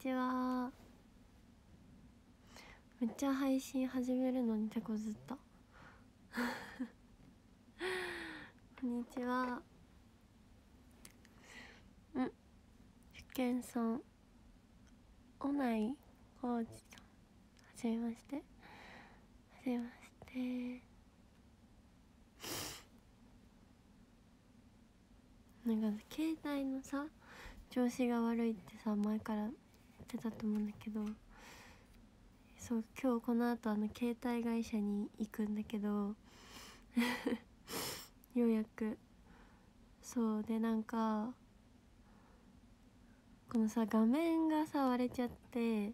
ちは。めっちゃ配信始めるのに手こずった こんにちは。うん。受験さんおないこうじさん。はじめまして。はじめまして。なんか携帯のさ調子が悪いってさ前からってたと思うんだけどそう今日この後あの携帯会社に行くんだけど ようやく。そうでなんかこのさ画面がさ割れちゃって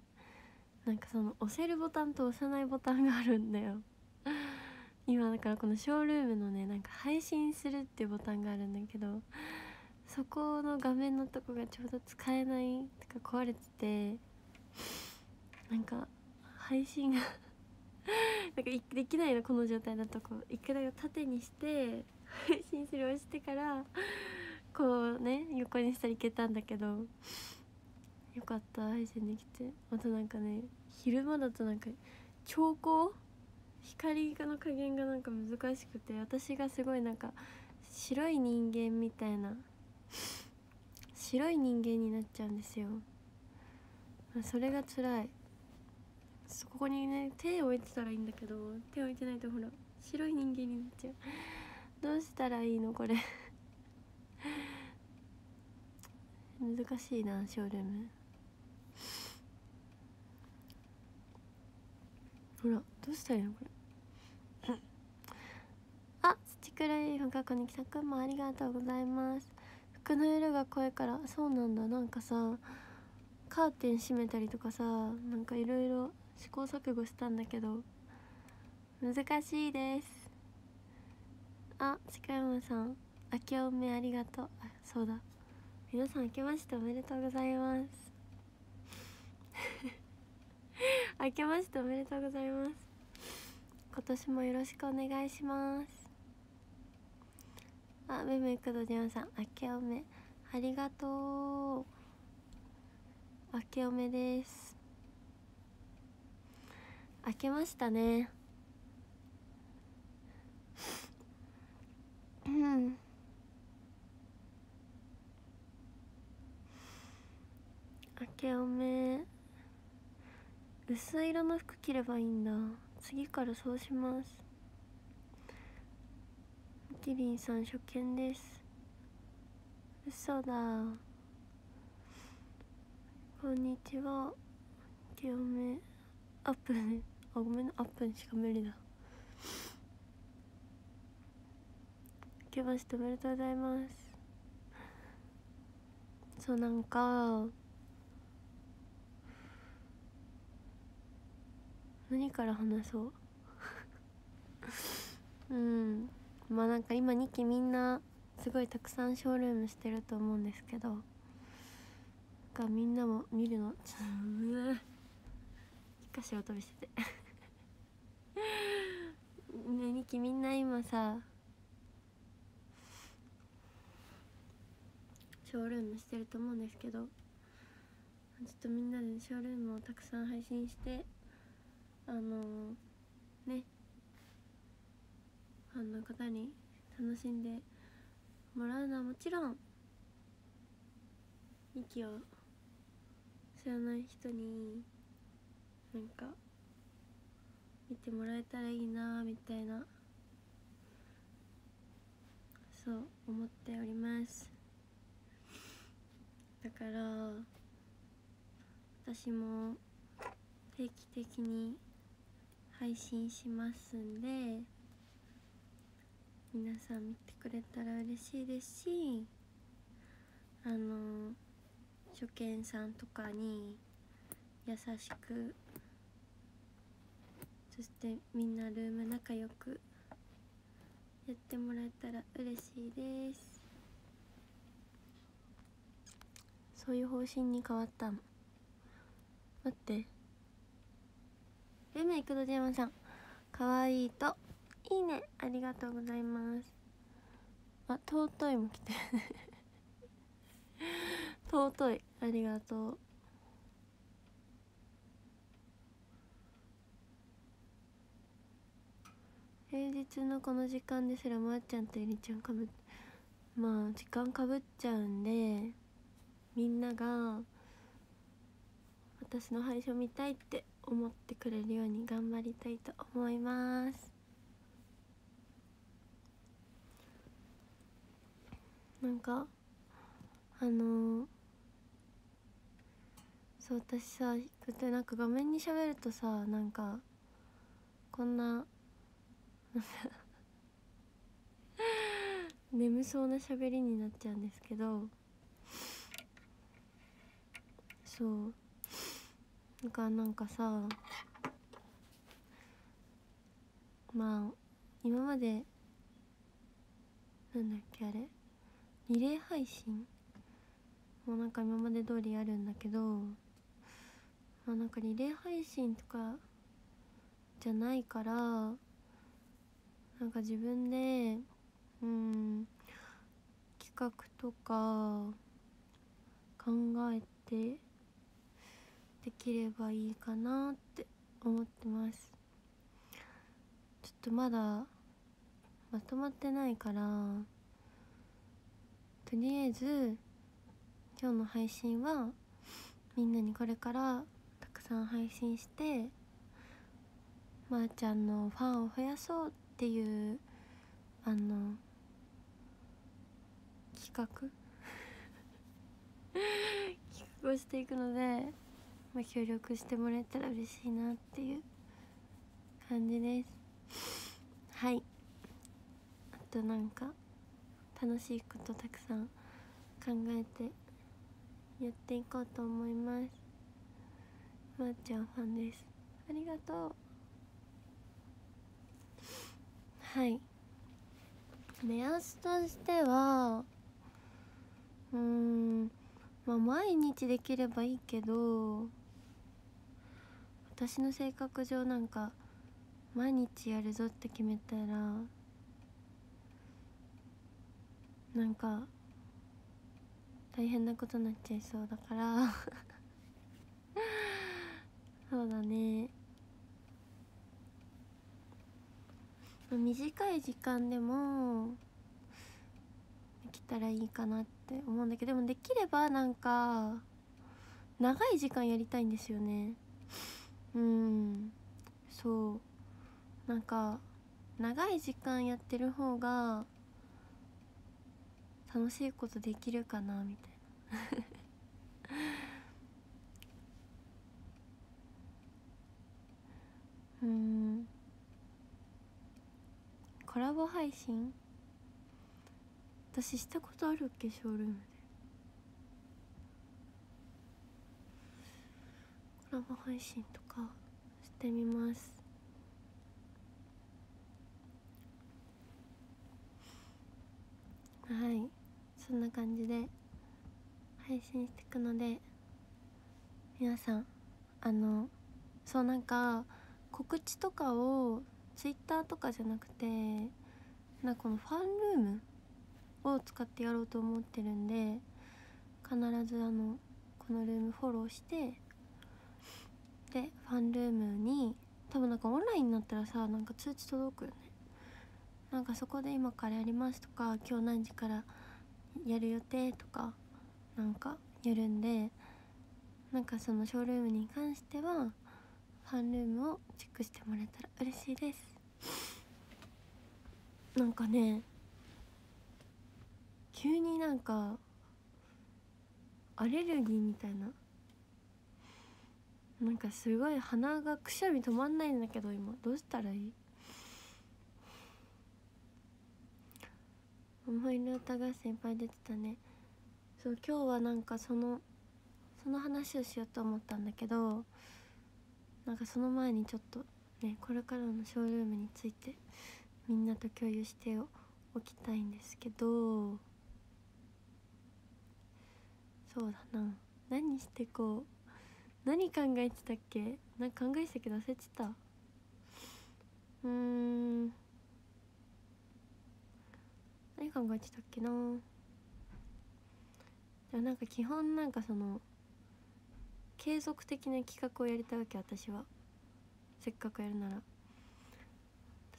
なんかその押せるボタンと押さないボタンがあるんだよ。今だからこのショールームのねなんか配信するっていうボタンがあるんだけどそこの画面のとこがちょうど使えないとか壊れててなんか配信が なんかできないのこの状態だとこ。いくらを縦にして配信するをしてからこうね横にしたらいけたんだけどよかった配信できて。あとなんかね昼間だとなんか兆光光の加減がなんか難しくて私がすごいなんか白い人間みたいな白い人間になっちゃうんですよ。それが辛い。そこにね手を置いてたらいいんだけど手を置いてないとほら白い人間になっちゃう。どうしたらいいのこれ。難しいなショールーム。ほらどうしたらいいのこれ。あ土倉ゆいふがこにきた。くんもありがとうございます。服の色が濃いからそうなんだ。なんかさカーテン閉めたりとかさなんかいろいろ試行錯誤したんだけど難しいです。あ鹿山さん明けおめありがとう。あそうだ。皆さん明けましておめでとうございます。明けましておめでとうございます。今年もよろしくお願いします。あめめくどじゃんさん。明けおめ。ありがとう。明けおめです。明けましたね。うん。明けおめ。薄い色の服着ればいいんだ。次からそうします。キリンさん初見です。嘘だ。こんにちは。清めアップねあごめんアップにしか無理だ。明けましておめでとうございます。そうなんか何から話そううんまあなんか今2期みんなすごいたくさんショールームしてると思うんですけどがみんなも見るのちょっとうわ一箇所飛びして。て ね2期みんな今さショールームしてると思うんですけどちょっとみんなでショールームをたくさん配信してあのねファンの方に楽しんでもらうのはもちろん息を知らない人になんか見てもらえたらいいなみたいなそう思っております。だから私も定期的に配信しますんで皆さん見てくれたら嬉しいですしあの初見さんとかに優しくそしてみんなルーム仲良くやってもらえたら嬉しいです。そういう方針に変わったの？待って。ルメイクドジェマさん。かわいいといいね。ありがとうございます。あ尊いも来て。尊い。ありがとう。平日のこの時間ですらまっちゃんとゆりちゃんかぶまあ時間かぶっちゃうんでみんなが私の配信を見たいって思ってくれるように頑張りたいと思います。なんかあのー、そう私さこうやってなんか画面に喋るとさなんかこんな眠そうな喋りになっちゃうんですけどそうなんかなんかさまあ今までなんだっけあれ？リレー配信？もうなんか今まで通りやるんだけどまあなんかリレー配信とかじゃないからなんか自分でうん企画とか考えてできればいいかなって思ってます。ちょっとまだまとまってないからとりあえず今日の配信はみんなにこれからたくさん配信してまー、あ、ちゃんのファンを増やそうっていうあの企画？企画をしていくので、まあ、協力してもらえたら嬉しいなっていう感じです。はい。あとなんか？楽しいことたくさん考えてやっていこうと思います。まー、あ、ちゃんファンです。ありがとうはい。目安としてはうんまあ毎日できればいいけど私の性格上なんか毎日やるぞって決めたらなんか大変なことになっちゃいそうだから。そうだね。短い時間でもできたらいいかなって思うんだけどでもできればなんか長い時間やりたいんですよね。うん。そう。なんか長い時間やってる方が楽しいことできるかなみたいな。うん。コラボ配信？私したことあるっけショールームで。コラボ配信とかしてみます。はい。そんな感じで配信していくので皆さんあのそうなんか告知とかをツイッターとかじゃなくてなんかこのファンルームを使ってやろうと思ってるんで必ずあのこのルームフォローしてでファンルームに多分なんかオンラインになったらさなんか通知届くよね。なんかそこで今からやりますとか今日何時からやる予定とかなんかやるんでなんかそのショールームに関してはファンルームをチェックしてもらえたら嬉しいです。なんかね急になんかアレルギーみたいななんかすごい鼻がくしゃみ止まんないんだけど今どうしたらいい？思いの歌合戦いっぱい出てたね。そう今日はなんかそのその話をしようと思ったんだけどなんかその前にちょっとねこれからのショールームについてみんなと共有しておきたいんですけどそうだな。何してこう何考えてたっけ？なんか考えてたけど忘れてた。うーん。何考えてたっけな。でもなんか基本なんかその継続的な企画をやりたいわけ私は。せっかくやるなら。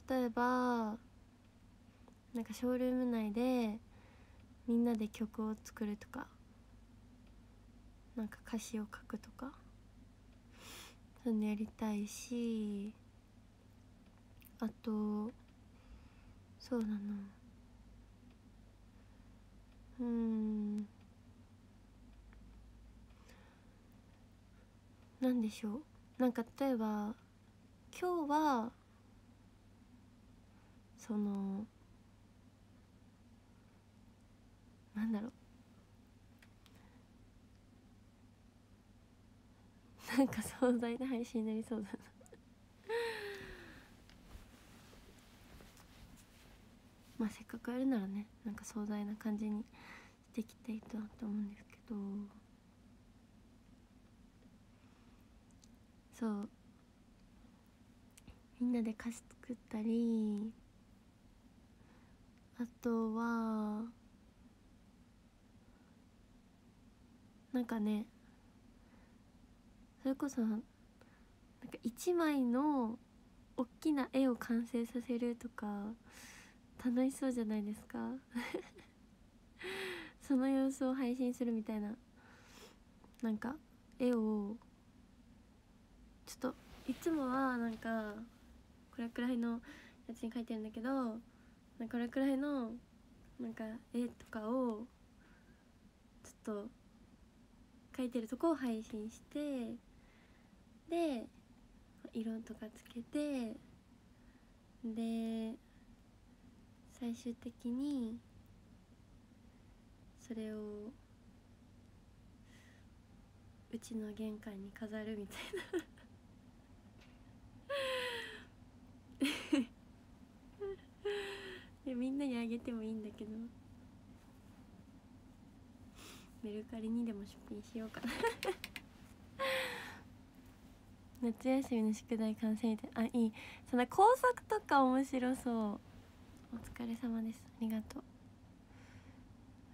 例えばなんかショールーム内でみんなで曲を作るとか。なんか歌詞を書くとか。そういうのやりたいし。あとそうだなうんなんでしょう。なんか例えば今日はそのなんだろう。なんか壮大な配信になりそうだなまあせっかくやるならねなんか壮大な感じにしてきたいとはと思うんですけどそう。みんなで歌詞作ったりあとはなんかねそれこそなんか一枚の大きな絵を完成させるとか楽しそうじゃないですか。その様子を配信するみたいな。なんか絵をちょっといつもはなんかこれくらいのやつに描いてるんだけどこれくらいのなんか絵とかをちょっと描いてるとこを配信してで色とかつけてで最終的にそれをうちの玄関に飾るみたいな。みんなにあげてもいいんだけど。メルカリにでも出品しようかな。夏休みの宿題完成であいい。そんな工作とか面白そう。お疲れ様です。ありがとう。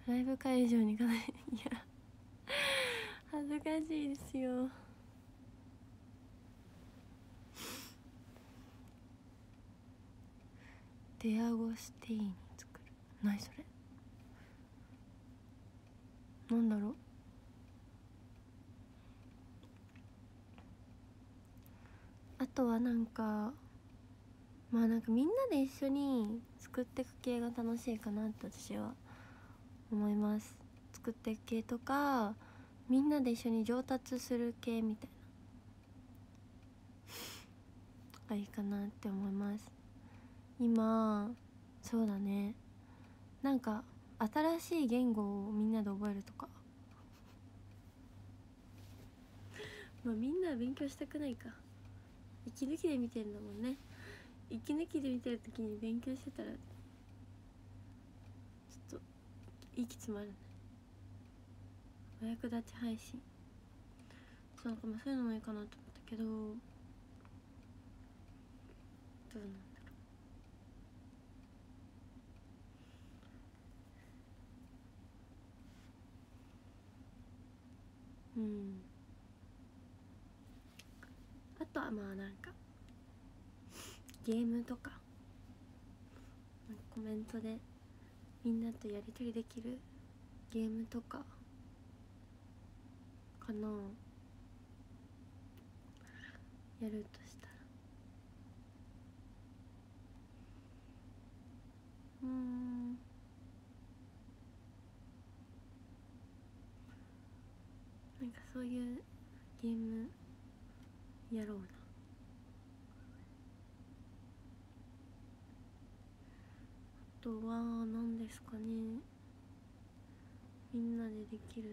ライブ会場に行かない。いや恥ずかしいですよ。デアゴスティーニ作る。何それ？なんだろう？あとはなんかまあなんかみんなで一緒に作っていく系が楽しいかなって私は。思います。作っていく系とかみんなで一緒に上達する系みたいな。がいいかなって思います。今そうだね。なんか新しい言語をみんなで覚えるとか。まあみんな勉強したくないか。息抜きで見てるんだもんね。息抜きで見てる時に勉強してたらちょっと息詰まるお役立ち配信。そうなんかまあそういうのもいいかなと思ったけど。どうなんだろう。ん。あとはまあなんかゲームとかコメントでみんなとやり取りできるゲームとかかな。やるとしたら。うん。なんかそういうゲームやろうなあとは何ですかね。みんなでできる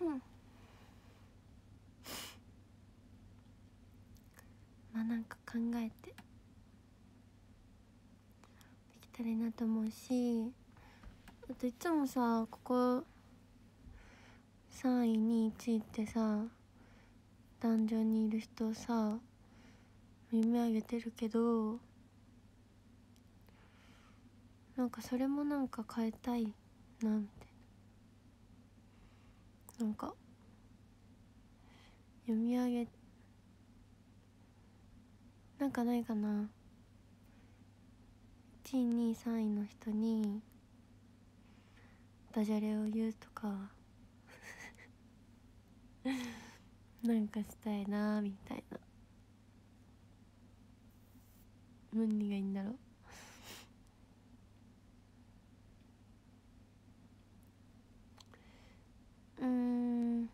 の。うん。まあなんか考えて。できたらいいなと思うし。あといつもさここ3位についてさ壇上にいる人さ夢あげてるけどなんかそれもなんか変えたいなみたいな。なんか読み上げなんかないかな。1位2位3位の人にダジャレを言うとか なんかしたいなみたいな。何がいいんだろう？うん。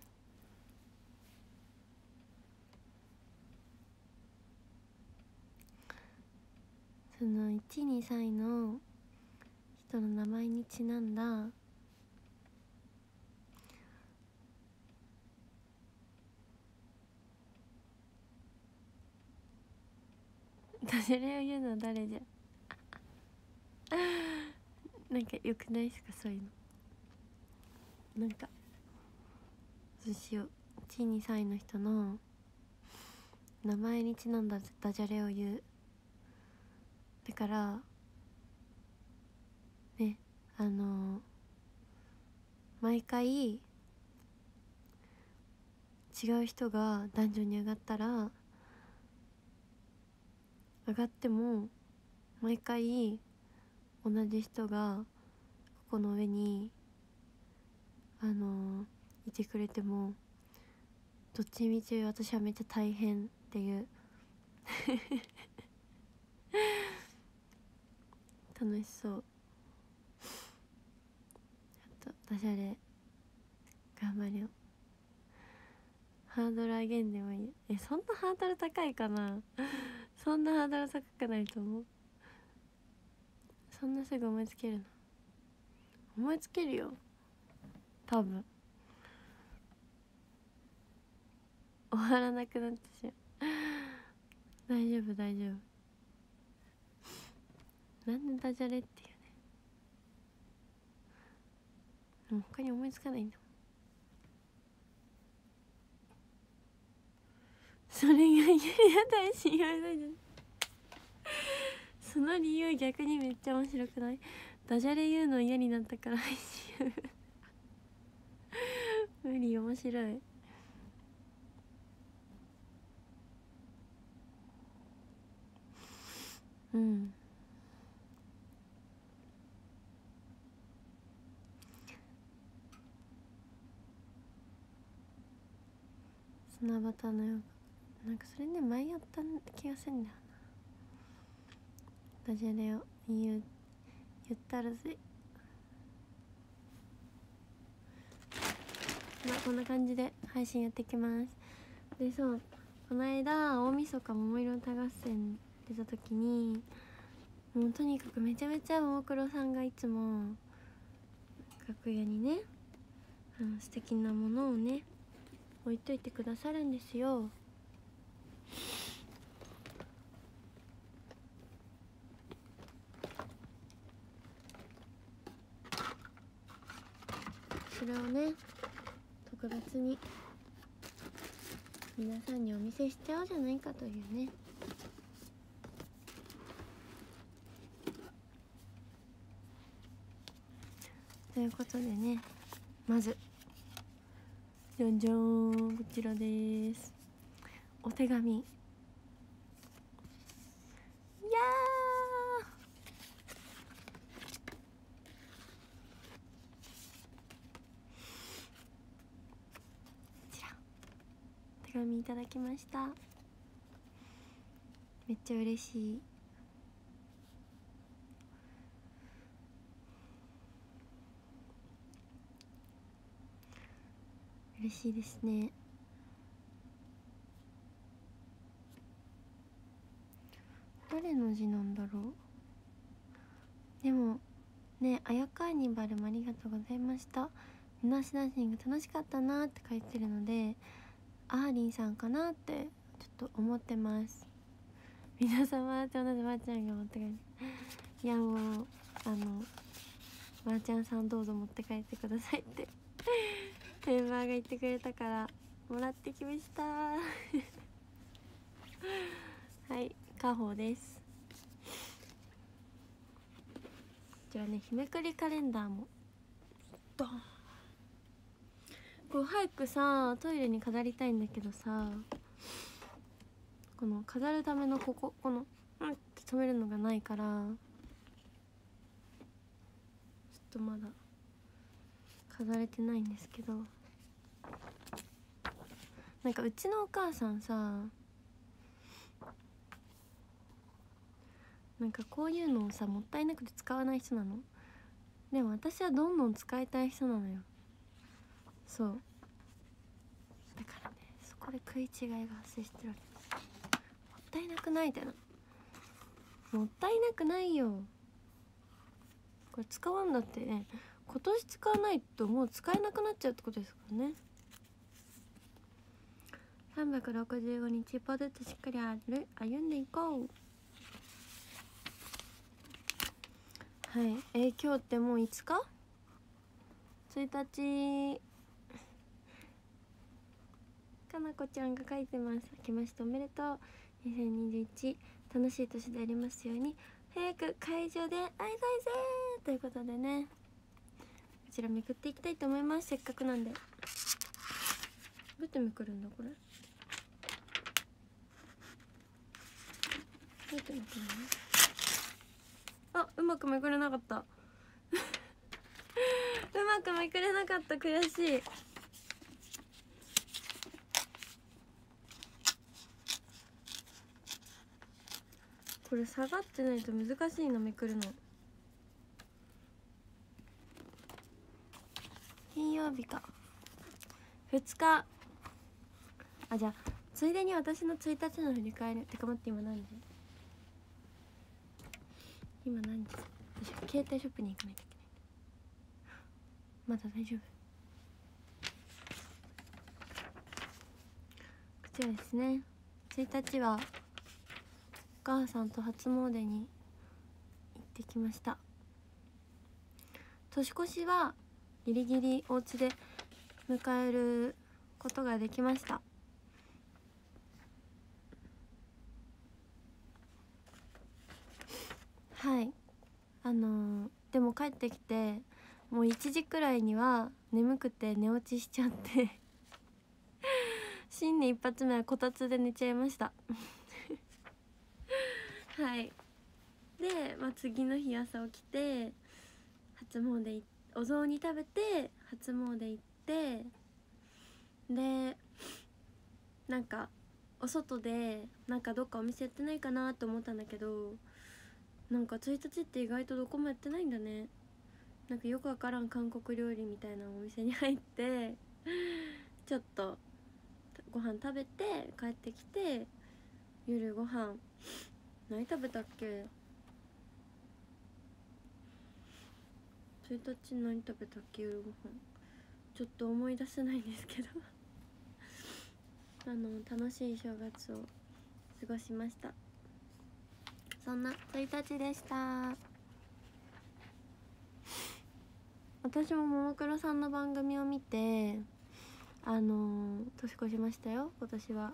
その123位の人の名前にちなんだダジャレを言うのは誰じゃ なんかよくないですかそういうの。なんかそうしよう。1位2 3位の人の名前にちなんだダジャレを言う。だからねあの毎回違う人が男女に上がったら上がっても毎回同じ人がここの上にあのいてくれてもどっちみち私はめっちゃ大変っていう。楽しそう。あとダジャレ。頑張れよ。ハードル上げんでもいい。えそんなハードル高いかな？そんなハードル高くないと思う。そんなすぐ思いつけるの。思いつけるよ。多分。終わらなくなってしまう。大丈夫大丈夫。なんでダジャレっていうね。もう他に思いつかないんだもん。それが嫌だし言わないじゃんその理由逆にめっちゃ面白くない？ダジャレ言うの嫌になったから配信。無理面白い。うん。砂畑のよな。んかそれね前やった気がするんだ。よダジャレを言う言ったらぜまあこんな感じで配信やっていきます。でそうこの間大晦日桃色歌合戦出た時にもうとにかくめちゃめちゃ大黒さんがいつも楽屋にねあの素敵なものをね置いといてくださるんですよ。それをね特別に皆さんにお見せしちゃおうじゃないかというね。ということでねまずじゃんじゃんこちらです。お手紙いやこちら手紙いただきました。めっちゃ嬉しい。嬉しいですね。誰の字なんだろう？でもね「あやかーニバルもありがとうございました」「みなしなしんが楽しかったな」って書いてるのであーりんさんかなってちょっと思ってます。皆様って同じばあちゃんが持って帰っていやもうあのばあちゃんさんどうぞ持って帰ってくださいってメンバーが言ってくれたからもらってきました。はい家宝です。こちらね日めくりカレンダーもドン。こう早くさトイレに飾りたいんだけどさこの飾るためのこここのうんって止めるのがないからちょっとまだ飾れてないんですけど。なんかうちのお母さんさなんかこういうのをさもったいなくて使わない人なの？でも私はどんどん使いたい人なのよ。そう。だからねそこで食い違いが発生してるわけ。ですもったいなくないってなもったいなくないよ。これ使わんだってね今年使わないともう使えなくなっちゃうってことですからね。365日一歩ずつしっかり歩歩んでいこう。はい。えー、今日ってもう5日 ?1 日。かなこちゃんが書いてます。明けましておめでとう。2021楽しい年でありますように。早く会場で会いたいぜということでね。こちらめくっていきたいと思います。せっかくなんで。どうやってめくるんだこれ？どうやってめくるの？あうまくめくれなかった。うまくめくれなかった。悔しい。これ下がってないと難しいのめくるの。金曜日か。2日。あじゃあついでに私の1日の振り返り。てか待って今何時？今何時？私携帯ショップに行かないといけない。まだ大丈夫。こちらですね。1日はお母さんと初詣に行ってきました。年越しはギリギリお家で迎えることができました。はい。あのー、でも帰ってきてもう1時くらいには眠くて寝落ちしちゃって 新年一発目はこたつで寝ちゃいました。はい。で、まあ、次の日朝起きて初詣お雑煮食べて初詣行ってでなんかお外でなんかどっかお店やってないかなと思ったんだけどなんか1日って意外とどこもやってないんだね。なんかよくわからん韓国料理みたいなお店に入ってちょっとご飯食べて帰ってきて夜ご飯何食べたっけ？1日何食べたっけ夜ご飯。ちょっと思い出せないんですけど。あの楽しい正月を過ごしました。そんな1日でした。私もももクロさんの番組を見てあのー、年越しましたよ今年は。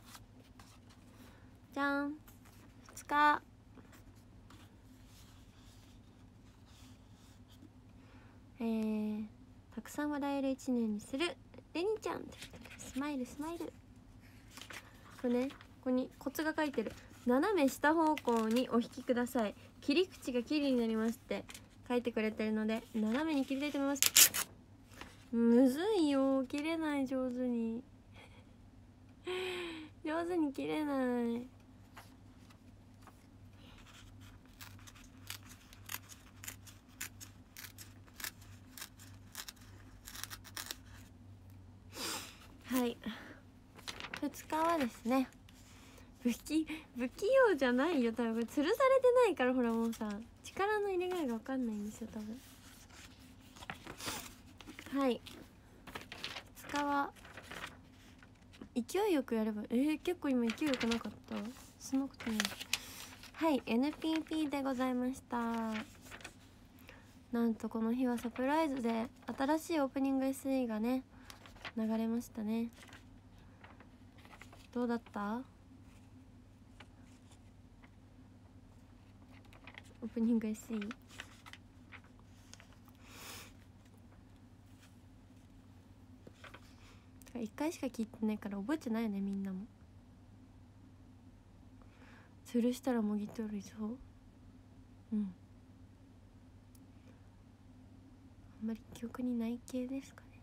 じゃん。2日えー、たくさん笑える一年にする。レニちゃん。スマイルスマイル。これねここにコツが書いてる。斜め下方向にお引きください。切り口がきれいになりますって。書いてくれてるので斜めに切りたいと思います。むずいよ。切れない。上手に。上手に切れない。2日はですね。不器不器用じゃないよ多分。吊るされてないからほらもうさ力の入れ具合が分かんないんですよ多分。はい。2日は勢いよくやればえー、結構今勢いよくなかった。そんなことないはい NPP でございました。なんとこの日はサプライズで新しいオープニング SE がね流れましたね。どうだった？オープニング SE 一回しか聞いてないから覚えてないよねみんなも。吊るしたらもぎ取るぞ。うん。あんまり記憶にない系ですかね。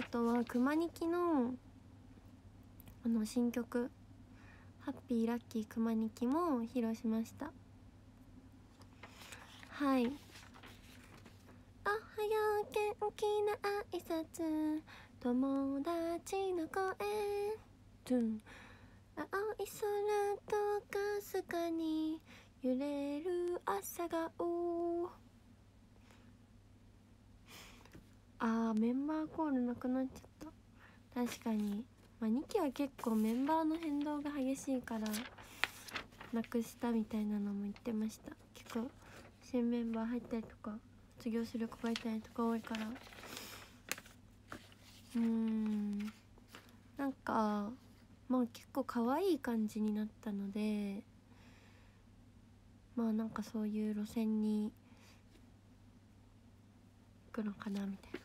あとは熊にきのあの新曲「ハッピーラッキー熊にき」も披露しました。はい。おはよう元気な挨拶。友達の声。トゥン青い空とかすかに揺れる朝顔。あーメンバーコールなくなっちゃった。確かに、まあ、2期は結構メンバーの変動が激しいからなくしたみたいなのも言ってました。結構新メンバー入ったりとか卒業する子がいたりとか多いから。うーん。なんかまあ結構可愛い感じになったのでまあなんかそういう路線に行くのかなみたいな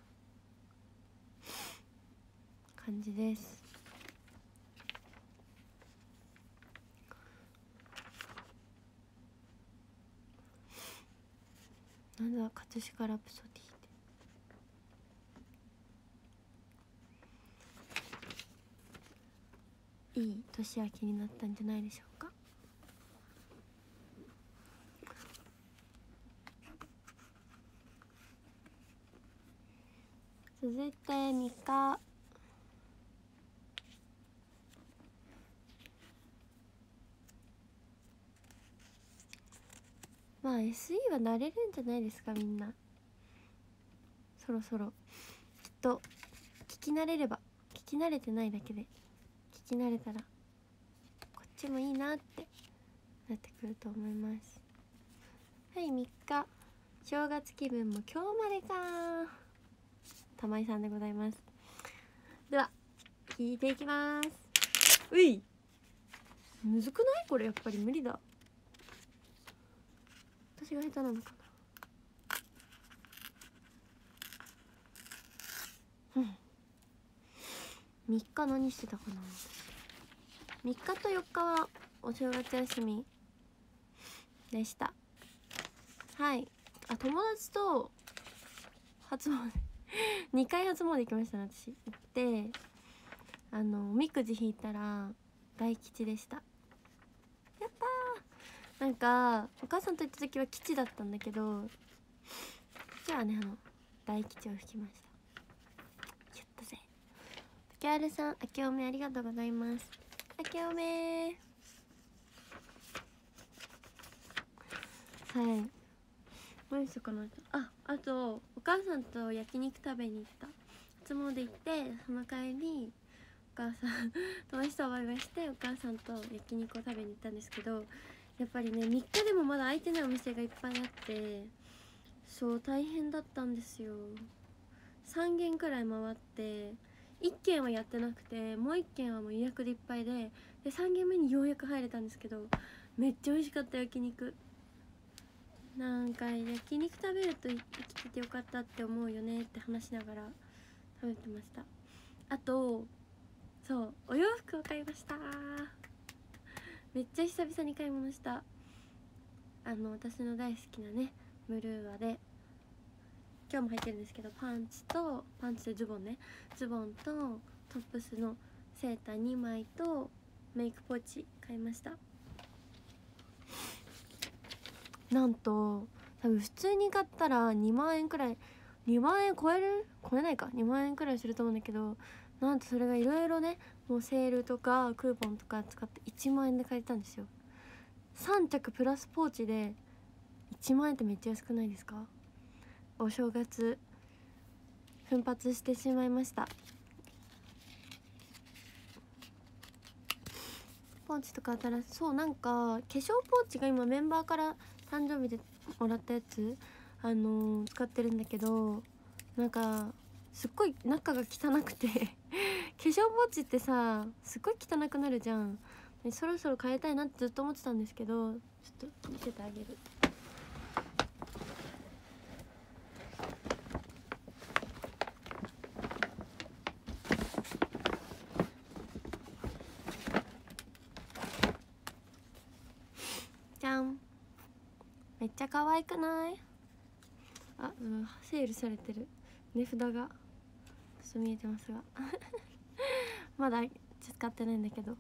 感じです。なんだ葛飾ラプソディって。いい年明けになったんじゃないでしょうか。続いて3日。SE は慣れるんじゃないですかみんな。そろそろ。きっと聞き慣れれば。聞き慣れてないだけで。聞き慣れたらこっちもいいなって。なってくると思います。はい3日。正月気分も今日までか。玉井さんでございます。では聞いていきます。うい。むずくない？これやっぱり無理だ。私が下手なのかな。うん。3日何してたかな。3日と4日はお正月休みでした。はい。あ友達と初詣2回初詣行きましたね私。行ってあのおみくじ引いたら大吉でした。なんかお母さんと行った時は吉だったんだけどじゃあねあの大吉を引きました。やったぜ竹原さん明けおめありがとうございます。明けおめ。はい。何したかなああとお母さんと焼肉食べに行った。初詣行ってその帰りお母さん 友達とお祝いしてお母さんと焼肉を食べに行ったんですけどやっぱりね3日でもまだ開いてないお店がいっぱいあってそう大変だったんですよ。3軒くらい回って1軒はやってなくてもう1軒はもう予約でいっぱいでで3軒目にようやく入れたんですけどめっちゃ美味しかった焼肉。なんか焼肉食べると生きててよかったって思うよねって話しながら食べてました。あとそうお洋服を買いました。めっちゃ久々に買い物した。あの私の大好きなねブルーアで今日も入ってるんですけどパンツとパンツでズボンね。ズボンとトップスのセーター2枚とメイクポーチ買いました。なんと多分普通に買ったら2万円くらい2万円超える？超えないか。2万円くらいすると思うんだけどなんとそれがいろいろねもうセールとかクーポンとか使って1万円で買えたんですよ。3着プラスポーチで1万円ってめっちゃ安くないですか？お正月奮発してしまいました。ポーチとか新しそうなんか化粧ポーチが今メンバーから誕生日でもらったやつあのー、使ってるんだけどなんかすっごい中が汚くて 化粧ポーチってさすっごい汚くなるじゃん。そろそろ変えたいなってずっと思ってたんですけどちょっと見せてあげる。じゃん。めっちゃ可愛くない？あ、うん、セールされてる。値札が。ちょっと見えてますが。まだ使ってないんだけど。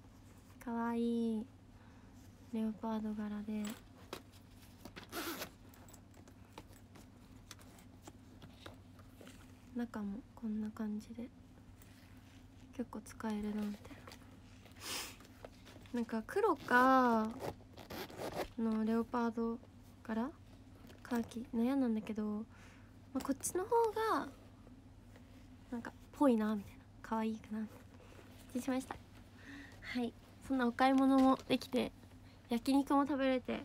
可愛いい。レオパード柄で。中もこんな感じで。結構使えるなみたいななんか黒かのレオパード柄カーキ悩んだんだけど、まあ、こっちの方がなんかぽいなみたいな。可愛いかなってしました。はい。そんなお買い物もできて焼肉も食べれて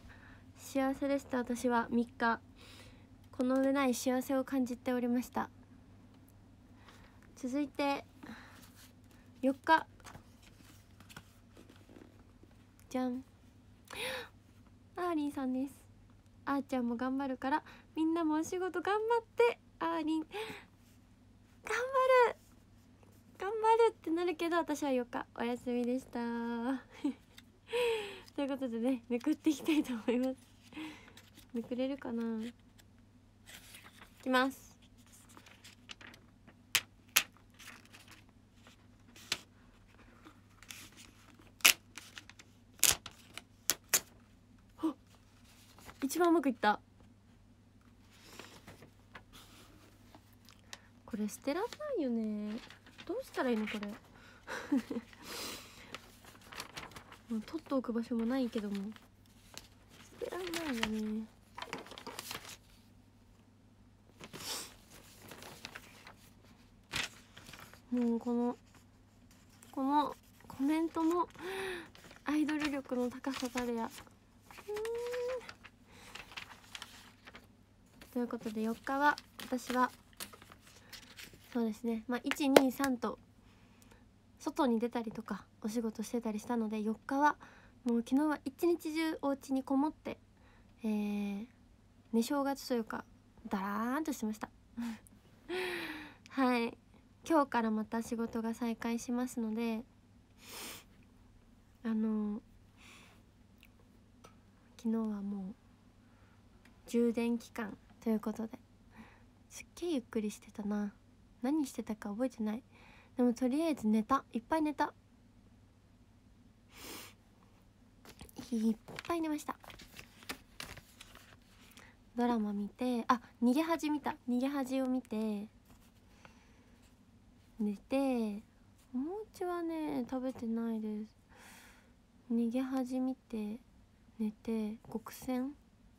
幸せでした。私は3日。この上ない幸せを感じておりました。続いて4日。じゃん。アーリンさんです。あーちゃんも頑張るからみんなもお仕事頑張って。あーりん。頑張る。頑張るってなるけど私は4日お休みでした。ということでねめくっていきたいと思います。めくれるかな？いきます。一番うまくいった。これ捨てらんないよね。どうしたらいいのこれ？もう取っておく場所もないけども。捨てらんないよね。もうこのこのコメントもアイドル力の高さたるや。ということで4日は私はそうですね。まあ123と外に出たりとかお仕事してたりしたので4日はもう昨日は一日中お家にこもってえー、寝正月というかだらーんとしました。はい。今日からまた仕事が再開しますのであの昨日はもう充電期間ということですっげえゆっくりしてたな。何してたか覚えてない。でもとりあえず寝た。いっぱい寝た。いっぱい寝ました。ドラマ見て。あ逃げ恥見た。逃げ恥を見て。寝て。お餅はね食べてないです。逃げ恥見て。寝て。極戦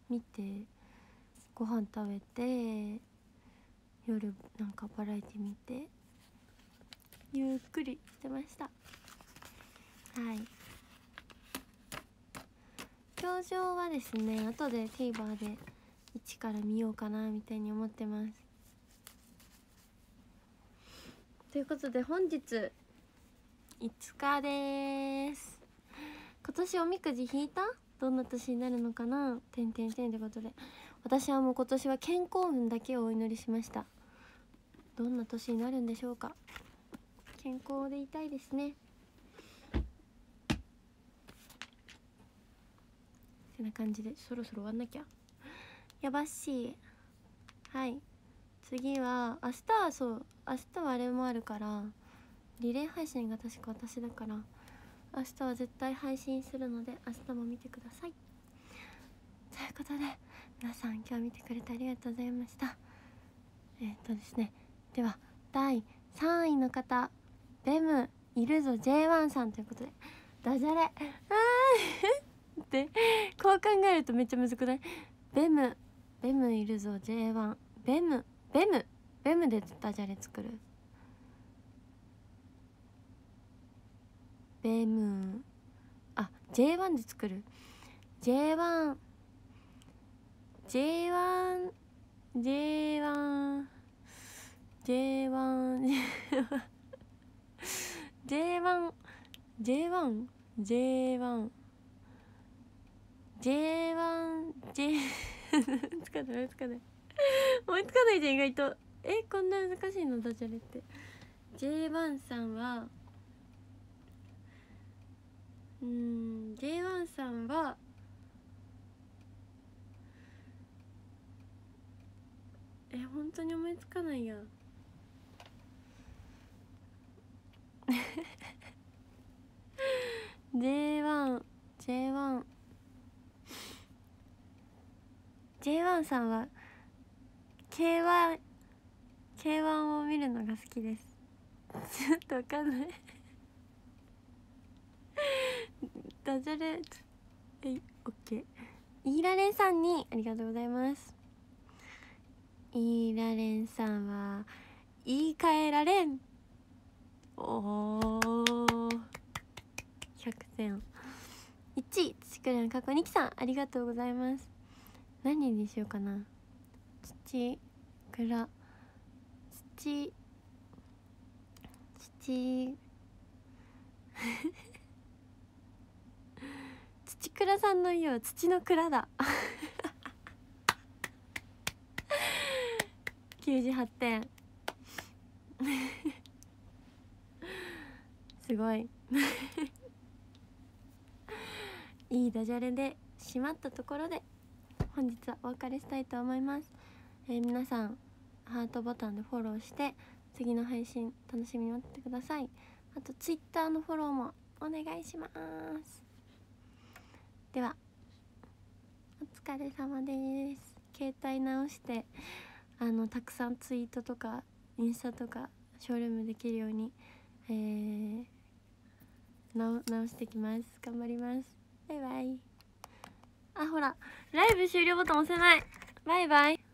見て。ご飯食べて。夜なんかバラエティ見てゆっくりしてました。はい。表情はですね後で TVer で一から見ようかなみたいに思ってます。ということで本日5日です。今年おみくじ引いた？どんな年になるのかな？てんてんてんってことで。私はもう今年は健康運だけをお祈りしました。どんな年になるんでしょうか。健康でいたいですね。てな感じで。そろそろ終わんなきゃ。やばっし。いはい。次は明日はそう明日はあれもあるからリレー配信が確か私だから明日は絶対配信するので明日も見てください。ということで皆さん今日見てくれてありがとうございました。えー、っとですねでは第3位の方ベムいるぞ J1 さんということでダジャレ。あーって こう考えるとめっちゃむずくない？ベムベムいるぞ J1 ベムベムベムでダジャレ作る。ベム。あ J1 で作る。J1 J1 J1 J1 J1 J1 J1 J1 J つかないつかない思いつかないじゃん意外と。えこんな難しいのダジャレって J1 さんはうん J1 さんはえ本当に思いつかないや J1 J1 J1 さんは K1 K1 を見るのが好きです。ちょっとわかんない。ダジャレ。はいオッケー。イーラレさんにありがとうございます。イーラレンさんは言い換えられん。おお100点1位土倉過去2期さんありがとうございます。何にしようかな。土倉。土。土。土倉さんの家は土の蔵だ。98点。すごい。いいダジャレで閉まったところで本日はお別れしたいと思います、えー、皆さんハートボタンでフォローして次の配信楽しみに待っててください。あと Twitter のフォローもお願いします。ではお疲れ様です。携帯直してあのたくさんツイートとかインスタとかショールームできるようにえー、直直してきます。頑張ります。バイバイ。あほらライブ終了ボタン押せない。バイバイ。